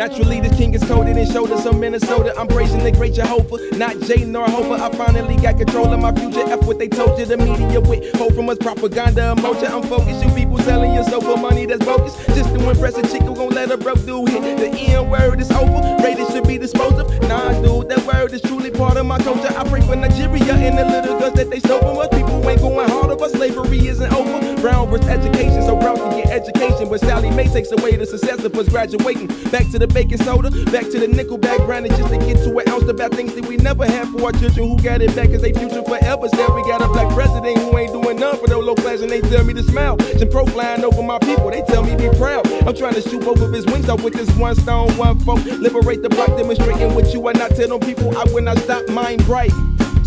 Naturally, this king is coded and shoulders of Minnesota. I'm praising the great Jehovah, not Jay nor Hova. I finally got control of my future. F what they told you, the media with hope from us propaganda emotion. I'm focused, you people selling your soul for money that's bogus. Just to impress a chick who gon' let a broke dude hit. The end word is over, rated should be disposed of. Nah, dude, that word is truly part of my culture. I pray for Nigeria and the little girls that they stole from us. People ain't going harder, but slavery isn't over. Brown versus education, so brown education. But Sallie Mae takes away the success of us graduating. Back to the baking soda, back to the nickel back grinding just to get to an ounce about things that we never had for our children who got it back cause they future forever. Said we got a black president who ain't doing nothing for those low class and they tell me to smile. Some pro flying over my people, they tell me be proud. I'm trying to shoot both of his wings off with this one stone, one folk. Liberate the block, demonstrating with you. I not tell people I will not stop mine bright.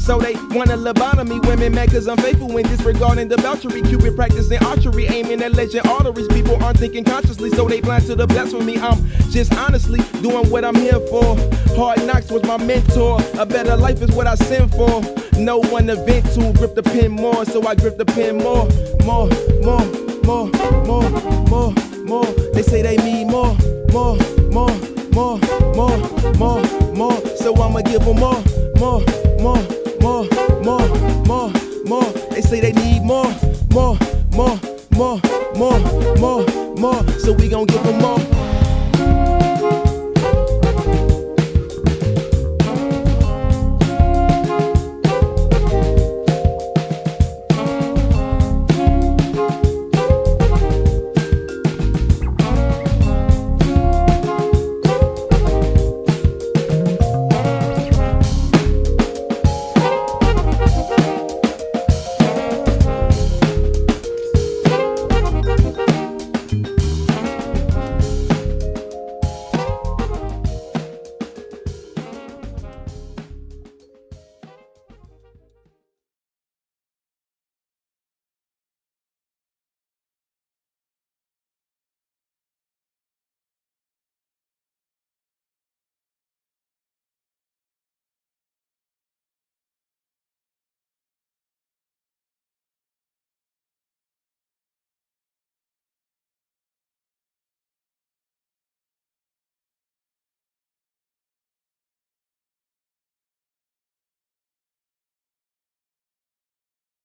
So they wanna lobotomy women mad cause I'm faithful when disregarding debauchery. Cupid practicing archery, aiming at legend arteries. People aren't thinking consciously, so they blind to the blasphemy. I'm just honestly doing what I'm here for. Hard knocks was my mentor. A better life is what I send for. No one to vent to, grip the pen more, so I grip the pen more, more, more, more, more, more, more. They say they need more, more, more, more, more, more, more. So I'ma give them more, more, more more, more, more, more. They say they need more, more, more, more, more, more, more. So we gon' give them more.